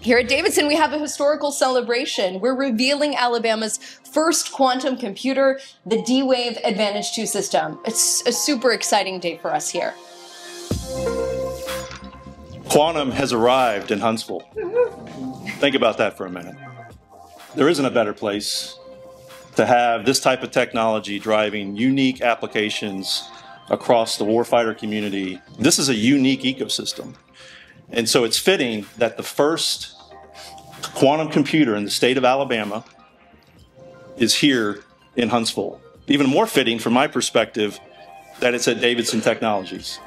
Here at Davidson, we have a historical celebration. We're revealing Alabama's first quantum computer, the D Wave Advantage 2 system. It's a super exciting day for us here. Quantum has arrived in Huntsville. Think about that for a minute. There isn't a better place to have this type of technology driving unique applications across the warfighter community. This is a unique ecosystem. And so it's fitting that the first quantum computer in the state of Alabama is here in Huntsville. Even more fitting from my perspective that it's at Davidson Technologies.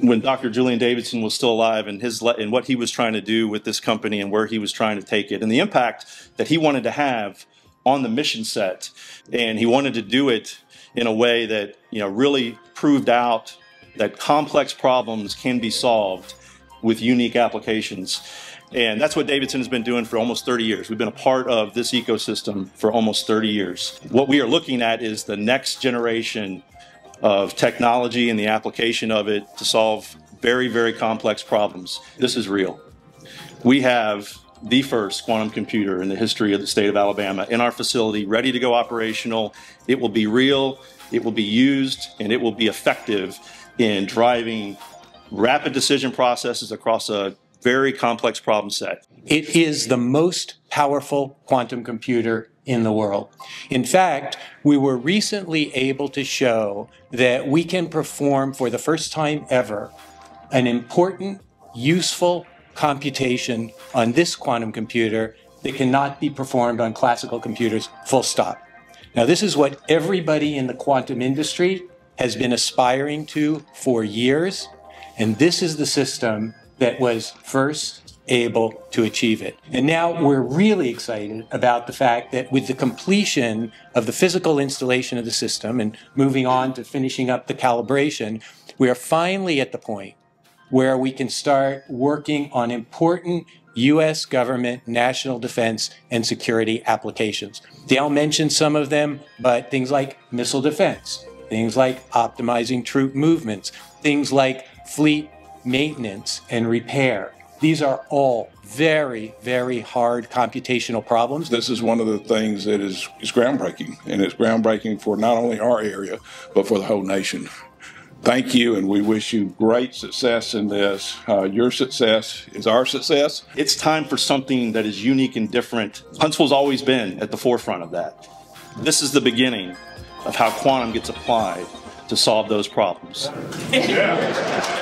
When Dr. Julian Davidson was still alive and his and what he was trying to do with this company and where he was trying to take it and the impact that he wanted to have on the mission set and he wanted to do it in a way that you know really proved out that complex problems can be solved with unique applications. And that's what Davidson has been doing for almost 30 years. We've been a part of this ecosystem for almost 30 years. What we are looking at is the next generation of technology and the application of it to solve very, very complex problems. This is real. We have the first quantum computer in the history of the state of Alabama in our facility, ready to go operational. It will be real, it will be used, and it will be effective in driving rapid decision processes across a very complex problem set. It is the most powerful quantum computer in the world. In fact, we were recently able to show that we can perform for the first time ever an important, useful computation on this quantum computer that cannot be performed on classical computers, full stop. Now, this is what everybody in the quantum industry has been aspiring to for years. And this is the system that was first able to achieve it. And now we're really excited about the fact that with the completion of the physical installation of the system and moving on to finishing up the calibration, we are finally at the point where we can start working on important U.S. government, national defense, and security applications. Dale mentioned some of them, but things like missile defense, things like optimizing troop movements, things like fleet maintenance and repair. These are all very, very hard computational problems. This is one of the things that is, is groundbreaking, and it's groundbreaking for not only our area, but for the whole nation. Thank you, and we wish you great success in this. Uh, your success is our success. It's time for something that is unique and different. Huntsville's always been at the forefront of that. This is the beginning of how quantum gets applied to solve those problems. Yeah.